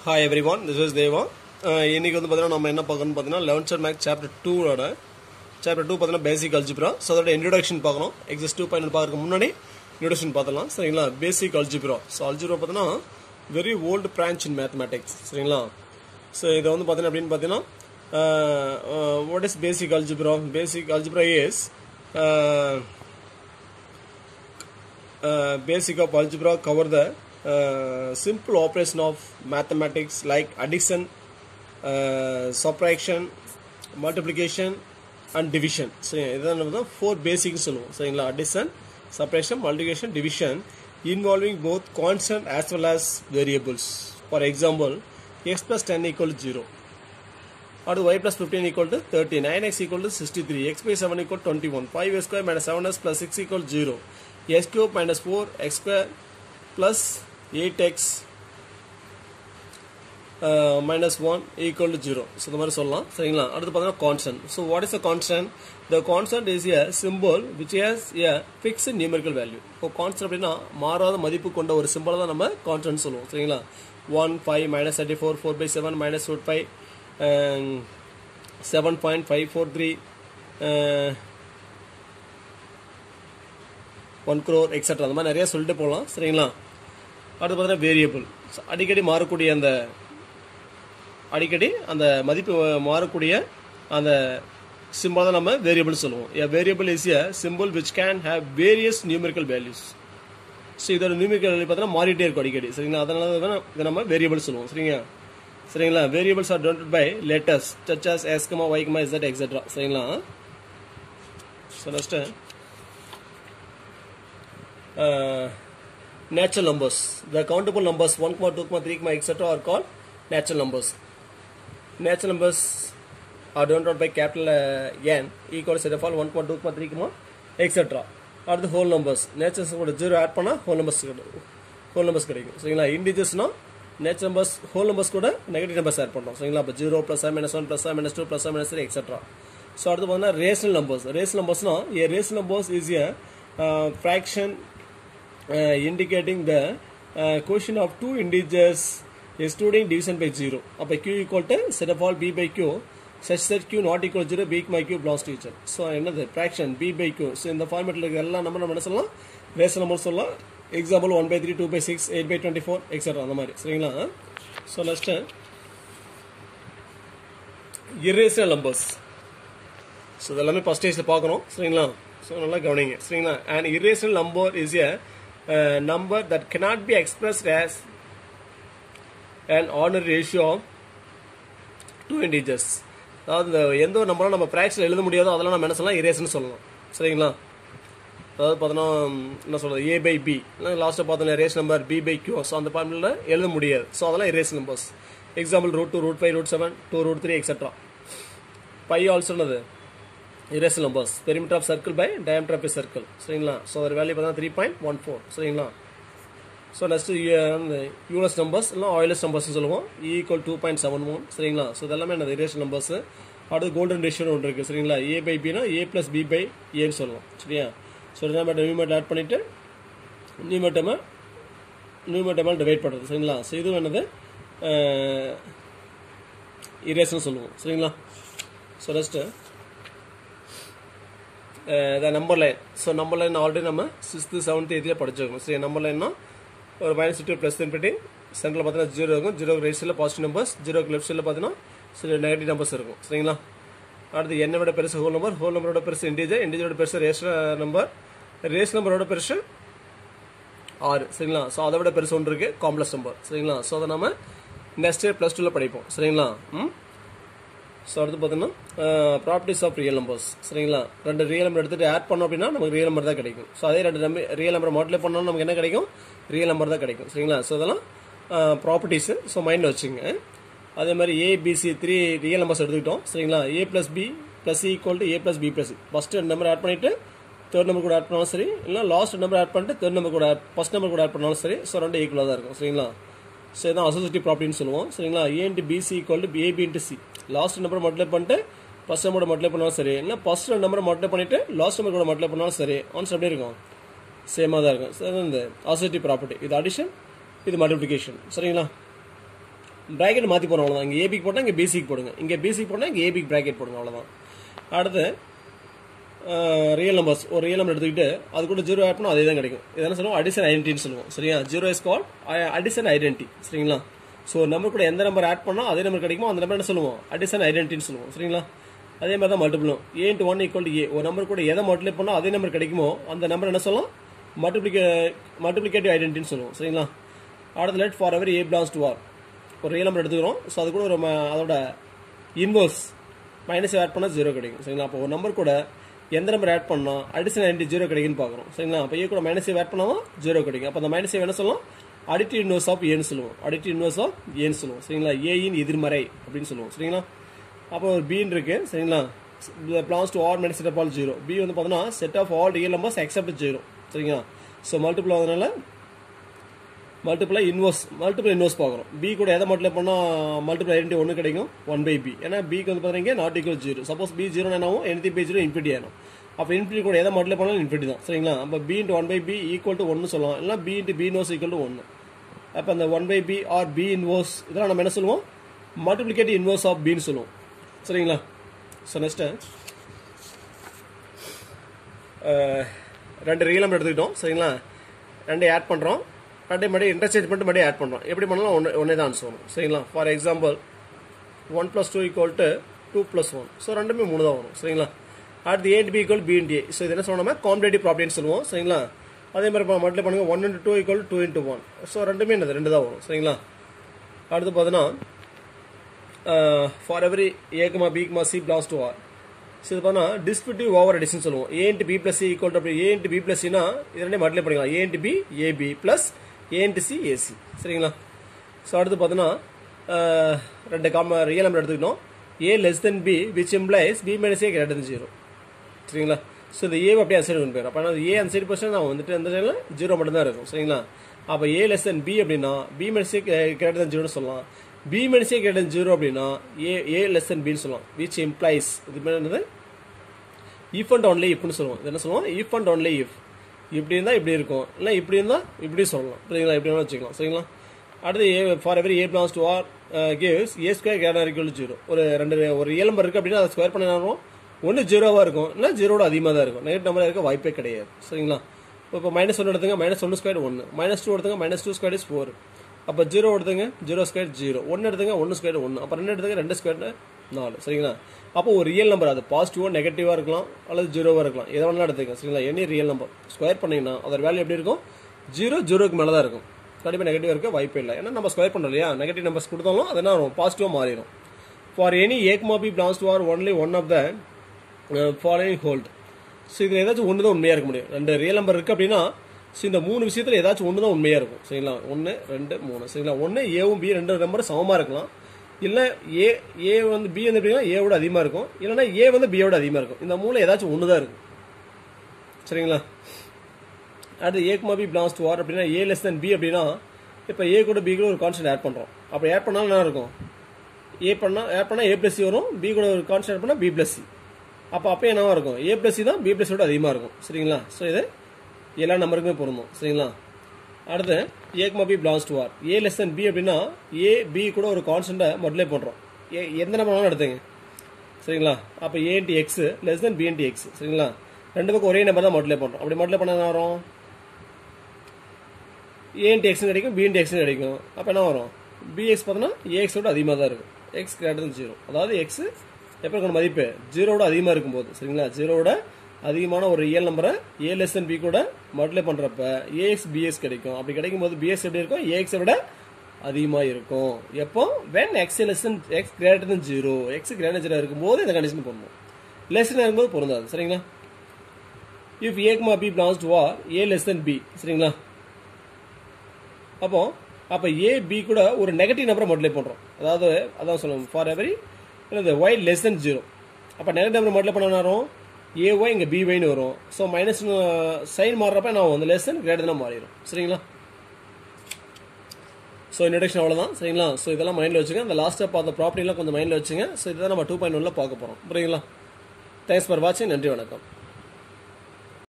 Hi everyone this is Deva இன்றைக்கி இன்னைக்கு வந்து பார்த்தீங்கன்னா நம்ம என்ன பார்க்கணும்னு பார்த்தீங்கன்னா லெவன்த் மேக் சாப்டர் டூவோட சாப்டர் டூ பார்த்தீங்கன்னா பேசிக் அல்ஜிப்ரா ஸோ அதோட இன்ட்ரடக்ஷன் பார்க்கணும் எக்ஸஸ் டூ பாயிண்ட் பார்க்க முன்னாடி இன்ட்ரடக்ஷன் பார்த்துலாம் சரிங்களா? பேசிக் அல்ஜிப்ரா ஸோ அல்ஜிப்ரா பார்த்தீங்கன்னா very old branch in mathematics சரிங்களா? ஸோ இதை வந்து பார்த்தீங்கன்னா அப்படின்னு பார்த்தீங்கன்னா what is basic algebra basic algebra is basic of algebra cover the uh, simple operation of mathematics like addition, uh, subtraction, multiplication and division. So இதான் நம்ம four பேசிக்னு சொல்லுவோம் சரிங்களா addition subtraction multiplication division involving both constant as well as variables for example x plus ten equal zero அடுத்து y plus 15 equal to 30, 9x equal to 63, x by 7 equal to 21, 5 square minus 7s plus 6 equal to 0, s cube minus 4 x square plus 8x uh, minus 1 equal to 0. So இந்த மாதிரி சொல்லலாம். சரிங்களா? அடுத்து பார்த்தீங்கன்னா constant so what is a constant the constant is a simple which has a fixed numerical value இப்போ constant அப்படின்னா மாறாத மதிப்பு கொண்ட ஒரு சிம்பிளை தான் நம்ம கான்ஸ்டன்ட் சொல்லுவோம். சரிங்களா? One five minus thirty four four by seven minus root five seven point five four three one crore extra அந்த மாதிரி நிறைய சொல்லிட்டு போகலாம். சரிங்களா? அடுத்து பார்த்தீங்கன்னா வேரியபிள் அடிக்கடி மாறக்கூடிய அந்த அடிக்கடி அந்த மதிப்பு மாறக்கூடிய அந்த சிம்பிள் தான் நம்ம வேரியபிள் சொல்லுவோம். A variable is a simple which can have various numerical values so இதோட நியூமெரிக்கல் வேல்யூ பார்த்தீங்கன்னா மாறிட்டே இருக்கும் அடிக்கடி. சரிங்களா? அதனால தான் இதை நம்ம வேரியபிள் சொல்லுவோம். சரிங்களா? சரிங்களா variables are denoted by letters such s comma s is y comma etcetera சரிங்களா? So next natural numbers. The countable numbers 1 comma 2 comma 3 comma etc are called natural numbers. Natural numbers are denoted by capital uh, n equal to set of all 1 comma 2 comma 3 comma etc அடுத்து whole numbers natures கூட zero add பண்ணால் whole numbers கிடைக்கும் whole numbers கிடைக்கும். சரிங்களா? இண்டிஜர்ஸ்னா nature numbers whole numbers கூட negative numbers add பண்ணுறோம் சரிங்களா? இப்போ zero plus minus one plus minus two plus minus three etcetera so அடுத்து பார்த்தீங்கன்னா rational numbers rational நம்பர்ஸ்னா a rational numbers is a fraction uh, Uh, indicating the uh, quotient of two integers excluding division by 0. அப்போ q equal to set of all b by q such that q not equal to 0 b by q belongs to each other. So என்னது? Fraction b by q. So இந்த ஃபார்மேட்டில் இருக்க எல்லா number நம்ம என்ன சொல்லலாம்? Rational number சொல்லலாம்? Example one by three two by six eight by twenty four extra அந்த மாதிரி. சரிங்களா? So next irrational numbers so இதெல்லாமே ஃபஸ்ட் ஸ்டேஜில் பார்க்குறோம் சரிங்களா? ஸோ நல்லா கவனிங்க. சரிங்களா? And irrational number is a number that cannot be expressed as and ordinary ratio of two integers அதாவது இந்த எந்த ஒரு நம்பரும் நம்ம ப்ராக்ஷன் எழுத முடியாதோ அதெல்லாம் நம்ம என்ன சொல்லலாம்? இரேஸ்னு சொல்லலாம். சரிங்களா? அதாவது பார்த்தோன்னா என்ன சொல்கிறது ஏ பை பி லாஸ்ட்டாக பார்த்தோன்னா rational number b by q so அந்த பார்மில் எழுத முடியாது. ஸோ அதெல்லாம் irrational numbers example root two root five root seven two root three extra pi also என்னது numbers perimeter of circle by diameter of circle சரிங்களா? So அதோட value பார்த்தா three point one four சரிங்களா? ஸோ நெக்ஸ்ட் யூஎஸ் numbers இல்லை ஆயிலஸ் நம்பர்ஸ்னு சொல்லுவோம். Equal two point seven one சரிங்களா? ஸோ இதெல்லாமே என்னது? இரேஷன் நம்பர்ஸ் அடுத்து கோல்டன் ரேஷியோ ஒன்று இருக்குது சரிங்களா? ஏ பை பினா ஏ ப்ளஸ் பி பை ஏன்னு சொல்லுவோம். சரியா? ஸோ நம்ம நியூமேட் ஆட் பண்ணிவிட்டு நியூமேட்டமை நியூமேட்டமாக டிவைட் பண்ணுறது சரிங்களா? ஸோ இதுவும் என்னது? இரேஷன் சொல்லுவோம். சரிங்களா? So next the number line so number line already நம்ம சிக்ஸ்த்து செவன்த்து எயித்தில் படிச்சிருக்கோம் சரி நம்பர் லைன்னா ஒரு மைனஸ் டூ ப்ளஸ் இன்பிட்டி சென்டரில் பார்த்தீங்கன்னா ஜீரோ இருக்கும் ஜீரோக்கு ரைட் சைடில் பாசிட்டிவ் நம்பர்ஸ் ஜீரோக்கு லெஃப்ட் சைடில் பார்த்தீங்கன்னா சில நெகட்டிவ் நம்பர்ஸ் இருக்கும் சரிங்களா? அடுத்து என்ன விட பெருசு ஹோல் நம்பர் ஹோல் நம்பரோட பெருசு இண்டிஜர் இண்டிஜரோட பெருசு ரேஸ் நம்பர் ரேஸ் நம்பரோட பெருசு ஆறு சரிங்களா ஸோ அதை விட பெருசு ஒன்று இருக்குது காம்ப்ளெக்ஸ் நம்பர் சரிங்களா? ஸோ அதை நம்ம நெக்ஸ்ட் இயர் ப்ளஸ் டூவில் படிப்போம் சரிங்களா? ம் ஸோ அடுத்து பார்த்தீங்கன்னா ப்ராப்பர்ட்டிஸ் ஆஃப் ரியல் நம்பர்ஸ் சரிங்களா? ரெண்டு ரியல் நம்பர் எடுத்துகிட்டு ஆட் பண்ணோம் அப்படின்னா நமக்கு ரியல் நம்பர் தான் கிடைக்கும். ஸோ அதே ரெண்டு நம்பர் ரியல் நம்பர் மாட்டிலே பண்ணாலும் நமக்கு என்ன கிடைக்கும்? ரியல் நம்பர் தான் கிடைக்கும். சரிங்களா? ஸோ அதெல்லாம் ப்ராப்பர்ட்டிஸு ஸோ மைண்டில் வச்சுங்க அதே மாதிரி ஏபிசி த்ரீ ரியல் நம்பர்ஸ் எடுத்துக்கிட்டோம். சரிங்களா? A plus b plus equal to a plus b plus first ரெண்டு நம்பர் ஆட் பண்ணிவிட்டு தேர்ட் நம்பர் கூட ஆட் பண்ணாலும் சரி இல்லை லாஸ்ட் நம்பர் ஆட் பண்ணிட்டு தேர்ட் நம்பர் கூட ஃபஸ்ட் நம்பர் கூட ஆட் பண்ணாலும் சரி ஸோ ரெண்டு ஈக்குவலாக தான் இருக்கும். சரிங்களா? சரி தான் அசோசியேட்டிவ் ப்ராப்பர்ட்டின்னு சொல்லுவோம். சரிங்களா? A into bc equal to ab into c last number multiply பண்ணிட்டு ஃபஸ்ட் நம்பரோட மல்டிப்ளை பண்ணாலும் சரி. இல்லை ஃபஸ்ட் நம்பரை மல்டிப்ளை பண்ணிட்டு லாஸ்ட் நம்பர் கூட மல்டிப்ளை பண்ணாலும் சரி. ஆன்சர் எப்படி இருக்கும்? சேமாக தான் இருக்கும். சரி இந்த அசோசியேட்டிவ் ப்ராப்பர்ட்டி இது அடிஷன் இது மல்டிப்ளிகேஷன் சரிங்களா? ப்ராக்கெட் மாற்றி போகிறோம் அவ்வளோதான் இங்கே ஏபிக்கு போட்டால் இங்கே பிசிக்கு போடுங்க. இங்கே பிசிக்கு போட்டால் இங்கே ஏபிக்கு ப்ராக்கெட் போடுங்க அவ்வளோதான் அடுத்து ரியல் நம்பர்ஸ் ஒரு ரியல் நம்பர் எடுத்துக்கிட்டு அது கூட ஜீரோ ஆட் பண்ணால் அதே தான் கிடைக்கும் இதெல்லாம் சொல்லுவோம்? அடிஷன் ஐடென்டின்னு சொல்லுவோம். சரியா? Zero is call addition identity சரிங்களா? ஸோ நம்பர் கூட எந்த நம்பர் ஆட் பண்ணால் அதே நம்பர் கிடைக்குமோ அந்த நம்பர் என்ன சொல்லுவோம்? அடிஷன் ஐடென்டின்னு சொல்லுவோம். சரிங்களா? அதே மாதிரி தான் மல்டிபிளும் a into one equal to a ஒரு நம்பர் கூட எதை மல்டிப்ளை பண்ணால் அதே நம்பர் கிடைக்குமோ அந்த நம்பர் என்ன சொல்லலாம் மல்டிப்ளிகே மல்டிப்ளிகேட்டிவ் ஐடென்டின்னு சொல்லுவோம். சரிங்களா? அடுத்த let for every a belongs to R ஒரு ரியல் நம்பர் எடுத்துக்கிறோம். ஸோ அது கூட ஒரு அதோட இன்வர்ஸ் மைனஸ் ஆட் பண்ணால் ஜீரோ கிடைக்கும். சரிங்களா? அப்போ ஒரு நம்பர் கூட எந்த நம்பர் ஆட் பண்ணால் அடிஷனல் ஐடென்டி ஜீரோ கிடைக்குன்னு பார்க்குறோம். சரிங்களா? அப்போ ஏ கூட மைனஸ் ஆட் பண்ணாமல் ஜீரோ கிடைக்கும். அப்போ அந்த மைனஸ் என்ன சொல்லலாம் அடிட்டிவ் இன்வர்ஸ் ஆஃப் ஏன்னு சொல்லுவோம். அடிட்டிவ் இன்வர்ஸ் ஆஃப் ஏன்னு சொல்லுவோம். சரிங்களா? ஏயின் எதிர்மறை அப்படின்னு சொல்லுவோம். சரிங்களா? அப்போ ஒரு பின்னு இருக்குது சரிங்களா? Belongs to R minus set of all zero b வந்து பார்த்தோன்னா set of all real numbers except zero சரிங்களா? ஸோ மல்டிபிள் ஆகுதுனால மல்டிப்ளை இன்வர்ஸ் மல்டிப்ளை இன்வர்ஸ் பார்க்குறோம். பி கூட எதை மல்டிப்ளை பண்ணால் மல்டிப்ளை ஐடென்டி ஒன்று கிடைக்கும். ஒன் பை பி ஏன்னா பிக்கு வந்து பார்த்தீங்க not equal zero suppose b zero என்ன ஆகும் பை ஜீரோ இன்ஃபினிட்டி ஆகும் அப்போ இன்ஃபினிட்டி கூட எதை மல்டிப்ளை பண்ணாலும் இன்ஃபினிட்டி தான். சரிங்களா? அப்போ b into one by b equal to ஒன்று சொல்லலாம். இல்லைனா பி இன்ட்டு பி நோஸ் ஈக்குவல் டு ஒன்று அப்போ அந்த one by b or b inverse இதெல்லாம் நம்ம என்ன சொல்லுவோம்? மல்டிப்ளிகேட் இன்வர்ஸ் ஆஃப் பின்னு சொல்லுவோம். சரிங்களா? ஸோ நெக்ஸ்ட்டு ரெண்டு ரியல் நம்பர் எடுத்துக்கிட்டோம். சரிங்களா? ரெண்டு ஆட் பண்ணுறோம் அப்படியே மறுபடியும் இன்டர்சேஞ்ச் பண்ணிட்டு மறுபடியும் ஆட் பண்ணுறோம் எப்படி பண்ணலாம் ஒன்று ஒன்றே தான் ஆன்சர் வரும். சரிங்களா? For example one plus two equal to two plus one so ரெண்டுமே மூணு தான் வரும். சரிங்களா? அடுத்து ஏன் b equal b into so இது என்ன சொல்லணும்னா காம்படேட்டிவ் ப்ராப்பர்ட்டின்னு சொல்லுவோம். சரிங்களா? அதே மாதிரி மட்டும் பண்ணுங்கள் one into two equal two into one so ரெண்டுமே என்னது? ரெண்டு தான் வரும். சரிங்களா? அடுத்து பார்த்தீங்கன்னா for every a comma b comma c belongs to R so இது பண்ணால் டிஸ்பியூட்டிவ் ஓவர் அடிஷன் சொல்லுவோம். A into b plus c equal to a into b plus சினா இது ரெண்டே மல்டிப்ளை பண்ணிக்கலாம். A into b ab plus ஏஎன்டிசி ac சரிங்களா? So அடுத்து பார்த்தோன்னா ரெண்டு காம ரியல் நம்பர் எடுத்துக்கிட்டோம். A less than b which implies b minus a greater zero சரிங்களா? ஸோ இந்த ஏ அப்படியே அந்த சைடு கொண்டு போயிடும் அப்போ ஏ அந்த சைடு போச்சு நான் வந்துட்டு அந்த சைடில் ஜீரோ மட்டும்தான் இருக்கும். சரிங்களா? அப்போ ஏ லெஸ் தென் பி அப்படின்னா b minus a greater than ஜீரோன்னு சொல்லலாம். B minus a greater than zero அப்படின்னா ஏ ஏ லெஸ் தென் பின்னு சொல்லலாம். விச் இம்ப்ளைஸ் இது மாதிரி என்னது? இஃப் அண்ட் ஒன்லி இஃப்னு சொல்லுவோம். இது என்ன சொல்லுவோம்? இஃப் அண்ட் ஒன்லி இஃப் இப்படி இருந்தால் இப்படி இருக்கும். இல்லை இப்படி இருந்தால் இப்படி சொல்லலாம். புரியுங்களா இப்படி வேணால் வச்சுக்கலாம். சரிங்களா? அடுத்து a for every a belongs to R gives a square greater zero ஒரு ரெண்டு ஒரு இயலம்பர் இருக்குது அப்படின்னா அதை ஸ்கொயர் பண்ண நேரம் ஒன்று ஜீரோவாக இருக்கும். இல்லை ஜீரோட அதிகமாக தான் இருக்கும். நெகட்டிவ் நம்பர் இருக்க வாய்ப்பே கிடையாது. சரிங்களா? இப்போ மைனஸ் ஒன்று எடுத்துங்க. மைனஸ் ஒன்று ஸ்கொயர் ஒன்று மைனஸ் டூ எடுத்துங்க. Minus two square is four அப்போ ஜீரோ எடுத்துங்க. ஜீரோ ஸ்கொயர் ஜீரோ ஒன்று எடுத்துங்க. ஒன்று ஸ்கொயர் ஒன்று அப்போ ரெண்டு எடுத்துங்க. ரெண்டு ஸ்கொயர் நாலு சரிங்களா? அப்போ ஒரு ரியல் நம்பர் அது பாசிட்டிவாக நெகட்டிவாக இருக்கலாம் அல்லது ஜீரோவாக இருக்கலாம். எதை வேணாலும் எடுத்துக்கலாம் சரிங்களா? எனி ரியல் நம்பர் ஸ்கொயர் பண்ணீங்கன்னா அதோட வேல்யூ எப்படி இருக்கும்? ஜீரோ ஜீரோக்கு மேலே தான் இருக்கும். கண்டிப்பாக நெகட்டிவ் இருக்க வாய்ப்பே இல்லை. ஏன்னா நம்ம ஸ்கொயர் பண்ணுறோம் இல்லையா? நெகட்டிவ் நம்பர்ஸ் கொடுத்தாலும் அது என்ன வரும் பாசிட்டிவாக மாறிடும். For any a comma b belongs to R only one of the following hold so இதில் ஏதாச்சும் ஒன்று தான் உண்மையாக இருக்க முடியும். ரெண்டு ரியல் நம்பர் இருக்குது அப்படின்னா ஸோ இந்த மூணு விஷயத்தில் ஏதாச்சும் ஒன்று தான் உண்மையாக இருக்கும். சரிங்களா? ஒன்று ரெண்டு மூணு. சரிங்களா? ஒன்று ஏவும் பி ரெண்டு நம்பர் சமமாக இருக்கலாம். இல்லை ஏ ஏ வந்து பி வந்து எப்படின்னா ஏவோட அதிகமாக இருக்கும். இல்லைன்னா ஏ வந்து பியோட அதிகமாக இருக்கும். இந்த மூணு ஏதாச்சும் ஒன்று தான் இருக்கும். சரிங்களா? அடுத்து a comma b belongs to R அப்படின்னா ஏ லெஸ் தென் பி அப்படின்னா இப்போ ஏ கூட பி கூட ஒரு கான்ஸ்டன்ட் ஆட் பண்ணுறோம் அப்போ ஆட் பண்ணாலும் என்ன இருக்கும்? ஏ பண்ணால் ஆட் பண்ணால் ஏ ப்ளஸ் சி வரும். பி கூட ஒரு கான்ஸ்டன்ட் ஆட் பண்ணால் பி ப்ளஸ் சி அப்போ அப்போ என்னவாக இருக்கும்? ஏ ப்ளஸ் சி தான் பி ப்ளஸ் விட அதிகமாக இருக்கும். சரிங்களா? ஸோ இது எல்லா நம்பருக்குமே பொருந்தும். சரிங்களா? அடுத்து a comma b belongs to R a less than b அப்படின்னா ஏ பி கூட ஒரு கான்ஸ்டண்ட்டை மல்டிப்ளை போடுறோம் ஏ எந்த நம்பர் வேணாலும் எடுத்துங்க. சரிங்களா? அப்போ a into x less than b into x சரிங்களா? ரெண்டு பக்கம் ஒரே நம்பர் தான் மல்டிப்ளை பண்ணுறோம் அப்படி மல்டிப்ளை பண்ண என்ன வரும்? ஏ இன்டி எக்ஸ் கிடைக்கும் பி இன்டி எக்ஸ் கிடைக்கும். அப்போ என்ன வரும்? பிஎக்ஸ் பார்த்தோன்னா ஏஎக்ஸோட அதிகமாக தான் இருக்கும் எக்ஸ் கிரேட்டர் ஜீரோ அதாவது எக்ஸ் எப்போ இருக்கணும் மதிப்பு? ஜீரோட அதிகமாக இருக்கும்போது. சரிங்களா? ஜீரோட அதிகமான ஒரு இயல் நம்பரை ஏ லெஸ் பி கூட மல்டிப்ளை பண்ணுறப்ப ஏஎக்ஸ் பிஎஸ் கிடைக்கும். அப்படி கிடைக்கும் போது பிஎஸ் எப்படி இருக்கும்? ஏஎக்ஸை விட அதிகமாக இருக்கும். எப்போ? When x less x greater than zero x greater zero இருக்கும்போது இந்த கண்டிஷன் பொருந்தும் லெஸ்ஸன் இருக்கும்போது பொருந்தாது. சரிங்களா? If a comma b belongs to R a less than b சரிங்களா? அப்போ அப்போ ஏ பி கூட ஒரு நெகட்டிவ் நம்பரை மல்டிப்ளை பண்ணுறோம் அதாவது அதான் சொல்லுவோம் ஃபார் எவரி இந்த ஒய் லெஸ் தென் ஜீரோ அப்போ நெகட்டிவ் நம்பர் மல்டிப்ளை பண்ண ஏ ஒய் இங்கே பி ஒய்னு வரும். ஸோ மைனஸ் சைன் மாறுறப்ப நான் வந்து லெஸ் தென் கிரேட்டர் தான் மாறிடும். சரிங்களா? ஸோ இன்ட்ரடக்ஷன் அவ்வளோதான் சரிங்களா? ஸோ இதெல்லாம் மைண்டில் வச்சுங்க இந்த லாஸ்ட் ஸ்டெப் அந்த ப்ராப்பர்ட்டிலாம் கொஞ்சம் மைண்டில் வச்சுங்க. ஸோ இதுதான் நம்ம டூ பாயிண்ட் ஒன்ல பார்க்க போகிறோம் புரியுங்களா தேங்க்ஸ் ஃபார் வாட்சிங் நன்றி வணக்கம்.